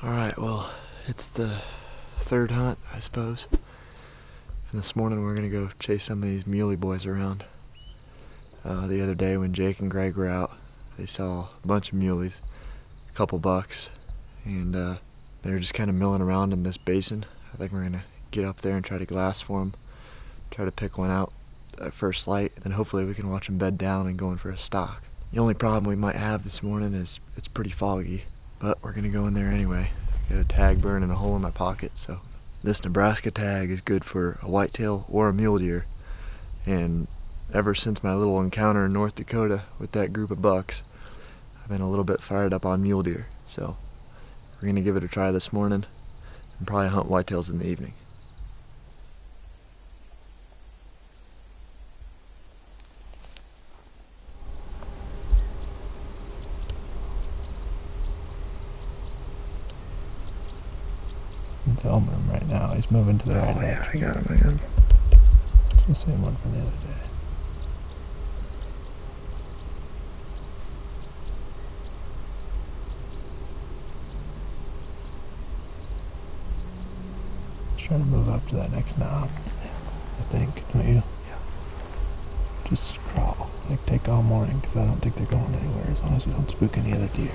Alright, well, it's the third hunt, I suppose. And this morning we're gonna go chase some of these muley boys around. Uh, the other day when Jake and Greg were out, they saw a bunch of muleys, a couple bucks, and uh, they were just kind of milling around in this basin. I think we're gonna get up there and try to glass for them, try to pick one out at first light, and then hopefully we can watch them bed down and go in for a stalk. The only problem we might have this morning is it's pretty foggy. But we're gonna go in there anyway. Got a tag burning a hole in my pocket, so this Nebraska tag is good for a whitetail or a mule deer. And ever since my little encounter in North Dakota with that group of bucks, I've been a little bit fired up on mule deer. So we're gonna give it a try this morning and probably hunt whitetails in the evening. I'm him right now. He's moving to the oh, right. Oh yeah, I got him again. It's the same one from the other day. Let's try to move up to that next knob. I think, don't you? Yeah. Just crawl. Like take all morning because I don't think they're going anywhere as long as we don't spook any other deer.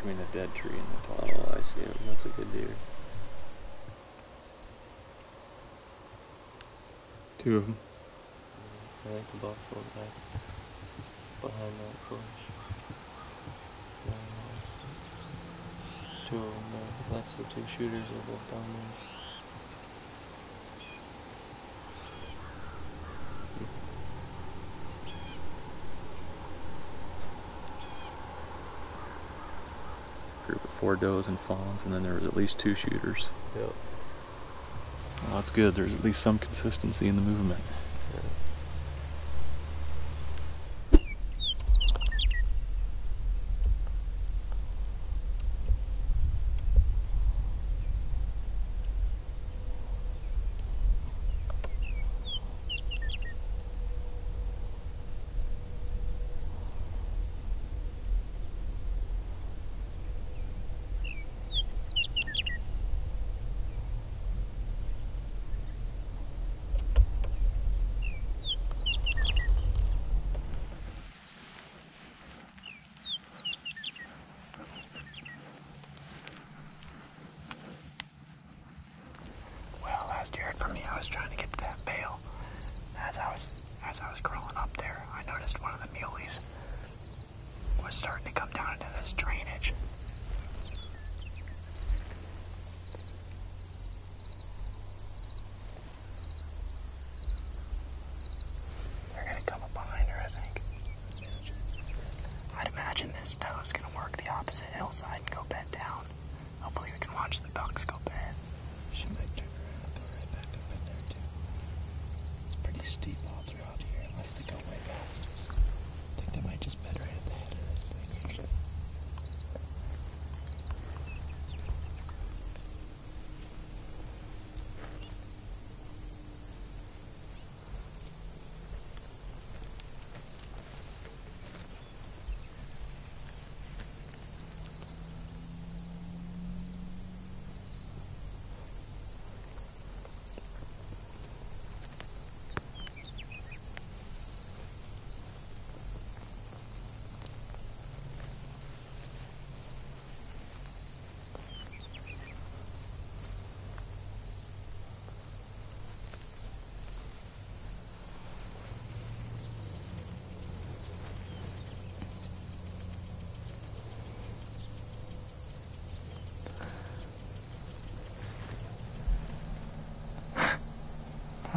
Between the dead tree and the tall Oh, I see him. That's a good deer. Two of them. I think the went back behind that bush. Two of them. That's the two shooters that both down there. Four does and fawns, and then there was at least two shooters. Yep. Well, that's good. There's at least some consistency in the movement. Well, last you heard from me, I was trying to get to that bale. As I was as I was crawling up there, I noticed noticed one of the muleys was starting to come down into this drainage. They're gonna come up behind her, I think. I'd imagine this doe is gonna work the opposite hillside and go bed down. Hopefully, we can watch the bucks go bed. She might turn around and go right back up in there too. It's pretty steep all throughout here unless they go way past us. I think they might just bed right at the head of this thing.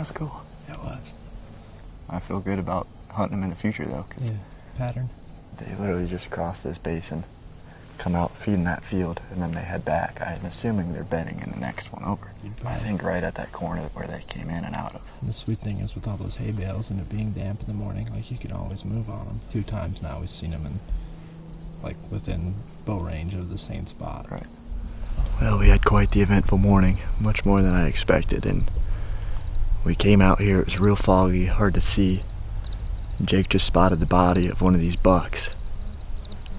That's cool. It was. I feel good about hunting them in the future though, because Yeah. Pattern. they literally just cross this basin, come out feeding that field, and then they head back. I'm assuming they're bedding in the next one over. I think right at that corner where they came in and out of. And the sweet thing is with all those hay bales and it being damp in the morning, like you can always move on them. Two times now we've seen them in, like within bow range of the same spot. Right. Well, we had quite the eventful morning, much more than I expected, and we came out here. It was real foggy, hard to see. Jake just spotted the body of one of these bucks,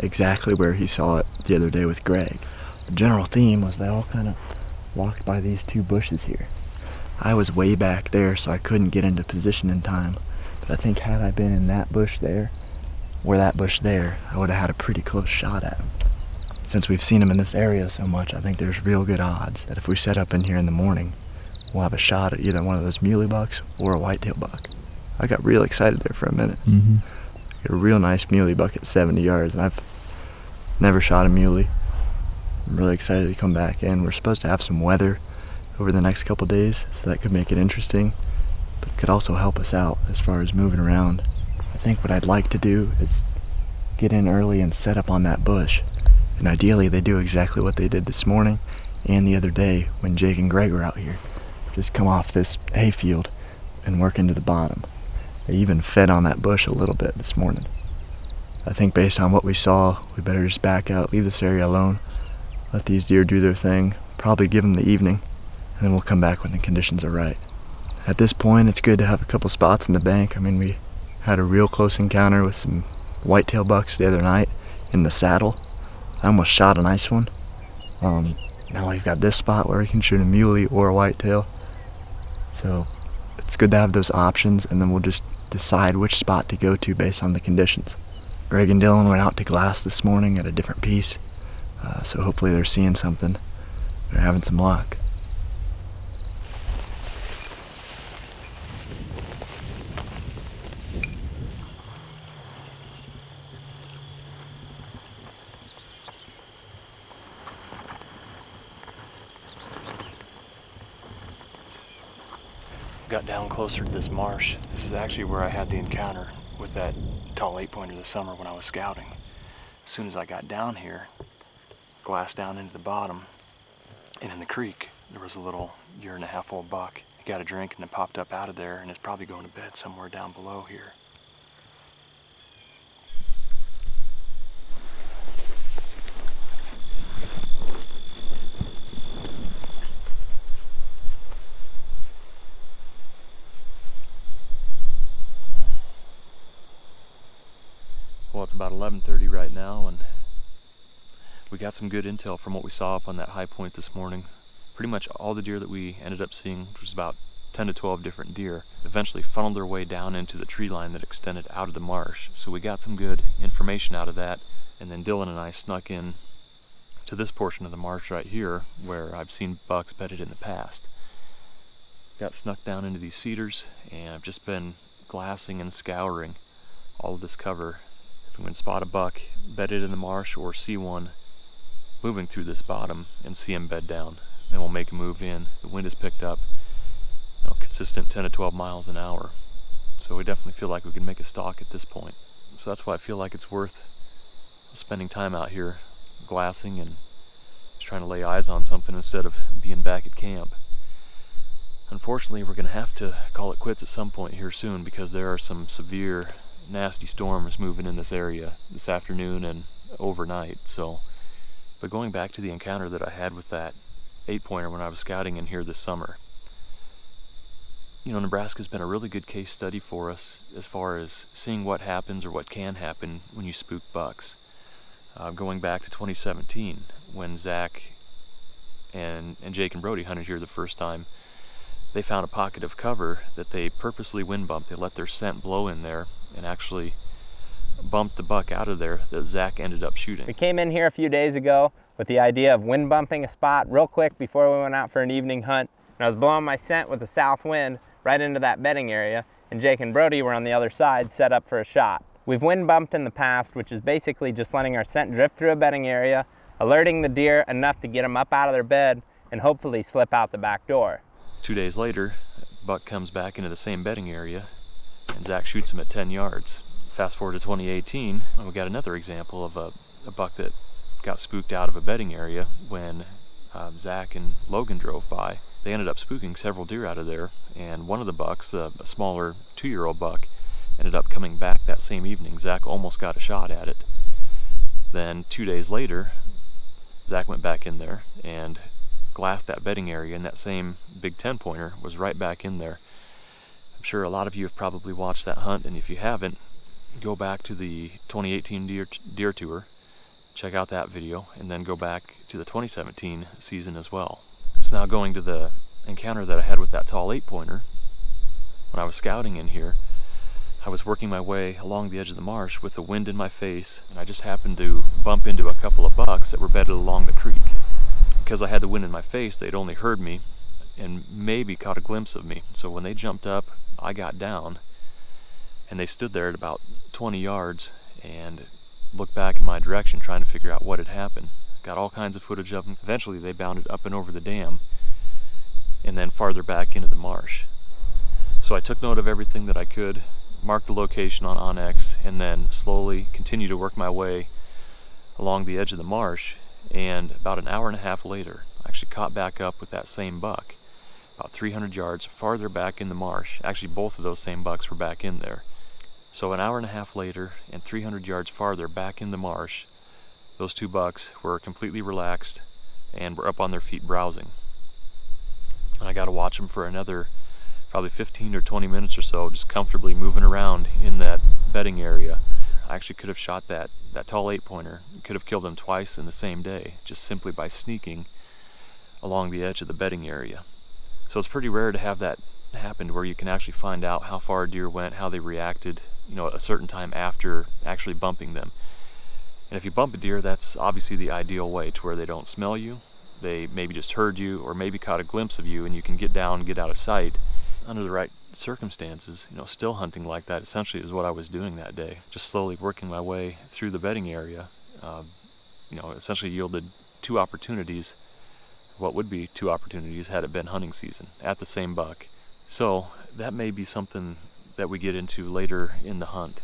exactly where he saw it the other day with Greg. The general theme was they all kind of walked by these two bushes here. I was way back there, so I couldn't get into position in time. But I think had I been in that bush there, or that bush there, I would have had a pretty close shot at him. Since we've seen him in this area so much, I think there's real good odds that if we set up in here in the morning, we'll have a shot at either one of those muley bucks or a whitetail buck. I got real excited there for a minute. Mm-hmm. Got a real nice muley buck at 70 yards, and I've never shot a muley. I'm really excited to come back in. We're supposed to have some weather over the next couple days, so that could make it interesting, but it could also help us out as far as moving around. I think what I'd like to do is get in early and set up on that bush. And ideally, they do exactly what they did this morning and the other day when Jake and Greg were out here. Just come off this hayfield and work into the bottom. They even fed on that bush a little bit this morning. I think based on what we saw, we better just back out, leave this area alone, let these deer do their thing, probably give them the evening, and then we'll come back when the conditions are right. At this point, it's good to have a couple spots in the bank. I mean, we had a real close encounter with some whitetail bucks the other night in the saddle. I almost shot a nice one. Um, now we've got this spot where we can shoot a muley or a whitetail. So it's good to have those options, and then we'll just decide which spot to go to based on the conditions. Greg and Dylan went out to glass this morning at a different piece, uh, so hopefully they're seeing something. They're having some luck. Down closer to this marsh. This is actually where I had the encounter with that tall eight pointer this summer when I was scouting. As soon as I got down here, glassed down into the bottom, and in the creek, there was a little year and a half old buck. He got a drink and it popped up out of there and is probably going to bed somewhere down below here. Well, it's about 11:30 right now, and we got some good intel from what we saw up on that high point this morning. Pretty much all the deer that we ended up seeing, which was about 10 to 12 different deer, eventually funneled their way down into the tree line that extended out of the marsh. So we got some good information out of that, and then Dylan and I snuck in to this portion of the marsh right here, where I've seen bucks bedded in the past. Got snuck down into these cedars, and I've just been glassing and scouring all of this cover. If we can spot a buck bedded in the marsh or see one moving through this bottom and see him bed down, then we'll make a move in. The wind has picked up, you know, consistent 10 to 12 miles an hour. So we definitely feel like we can make a stalk at this point. So that's why I feel like it's worth spending time out here glassing and just trying to lay eyes on something instead of being back at camp. Unfortunately, we're going to have to call it quits at some point here soon because there are some severe, nasty storms moving in this area this afternoon and overnight. So, but going back to the encounter that I had with that eight pointer when I was scouting in here this summer, you know, Nebraska's been a really good case study for us as far as seeing what happens or what can happen when you spook bucks. Uh, going back to 2017, when Zach and, and Jake and Brody hunted here the first time, they found a pocket of cover that they purposely wind bumped. They let their scent blow in there and actually bumped the buck out of there that Zach ended up shooting. We came in here a few days ago with the idea of wind bumping a spot real quick before we went out for an evening hunt. And I was blowing my scent with the south wind right into that bedding area, and Jake and Brody were on the other side set up for a shot. We've wind bumped in the past, which is basically just letting our scent drift through a bedding area, alerting the deer enough to get them up out of their bed, and hopefully slip out the back door. Two days later, Buck comes back into the same bedding area, and Zach shoots him at 10 yards. Fast forward to 2018, and we got another example of a, a buck that got spooked out of a bedding area when um, Zach and Logan drove by. They ended up spooking several deer out of there, and one of the bucks, a, a smaller two-year-old buck, ended up coming back that same evening. Zach almost got a shot at it. Then two days later, Zach went back in there and glassed that bedding area, and that same big 10 pointer was right back in there. Sure a lot of you have probably watched that hunt, and if you haven't, go back to the 2018 deer, deer tour, check out that video, and then go back to the 2017 season as well. So now going to the encounter that I had with that tall eight pointer, when I was scouting in here, I was working my way along the edge of the marsh with the wind in my face, and I just happened to bump into a couple of bucks that were bedded along the creek. Because I had the wind in my face, they'd only heard me and maybe caught a glimpse of me. So when they jumped up, I got down, and they stood there at about 20 yards and looked back in my direction trying to figure out what had happened. Got all kinds of footage of them. Eventually, they bounded up and over the dam and then farther back into the marsh. So I took note of everything that I could, marked the location on onX, and then slowly continued to work my way along the edge of the marsh. And about an hour and a half later, I actually caught back up with that same buck, about 300 yards farther back in the marsh. Actually, both of those same bucks were back in there. So an hour and a half later, and 300 yards farther back in the marsh, those two bucks were completely relaxed and were up on their feet browsing. And I got to watch them for another probably 15 or 20 minutes or so, just comfortably moving around in that bedding area. I actually could have shot that, that tall eight pointer, could have killed him twice in the same day, just simply by sneaking along the edge of the bedding area. So it's pretty rare to have that happen where you can actually find out how far a deer went, how they reacted, you know, a certain time after actually bumping them. And if you bump a deer, that's obviously the ideal way to where they don't smell you. They maybe just heard you or maybe caught a glimpse of you and you can get down, get out of sight. Under the right circumstances, you know, still hunting like that essentially is what I was doing that day. Just slowly working my way through the bedding area. Uh, you know, essentially yielded two opportunities. What would be two opportunities had it been hunting season at the same buck. So that may be something that we get into later in the hunt.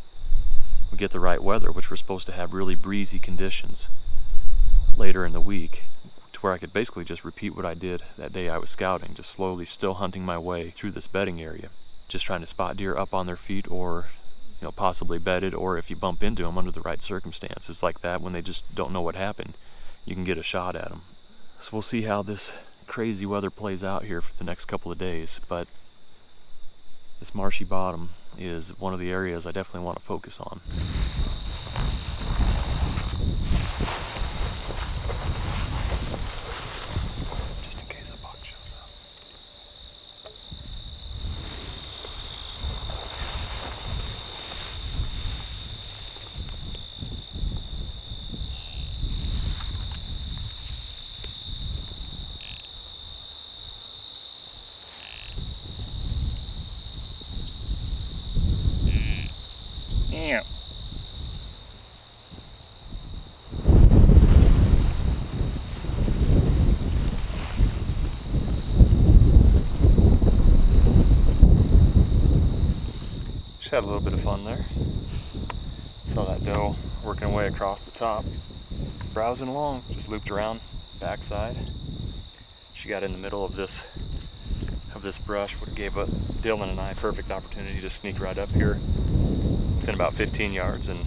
We get the right weather, which we're supposed to have really breezy conditions later in the week, to where I could basically just repeat what I did that day I was scouting, just slowly still hunting my way through this bedding area, just trying to spot deer up on their feet or you know possibly bedded or if you bump into them under the right circumstances like that when they just don't know what happened you can get a shot at them so we'll see how this crazy weather plays out here for the next couple of days but this marshy bottom is one of the areas I definitely want to focus on. Just in case a buck shows up. Yeah. Just had a little bit of fun there. Saw that doe working away across the top, browsing along, just looped around backside. She got in the middle of this of this brush, have gave a Dylan and I perfect opportunity to sneak right up here within about 15 yards and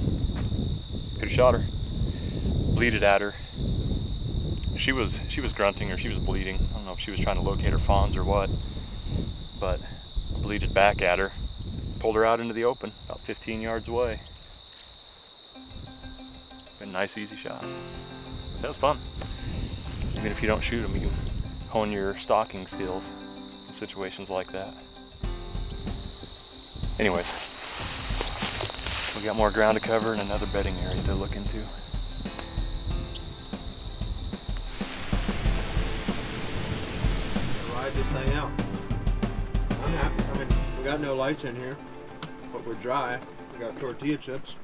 could have shot her. Bleated at her. She was she was grunting or she was bleating. I don't know if she was trying to locate her fawns or what, but bleated back at her. Pulled her out into the open, about 15 yards away. Been A nice easy shot. That was fun. Even if you don't shoot them, you can hone your stalking skills in situations like that. Anyways, we got more ground to cover and another bedding area to look into. ride, this thing out. I'm happy. I mean, we got no lights in here, but we're dry. We got tortilla chips.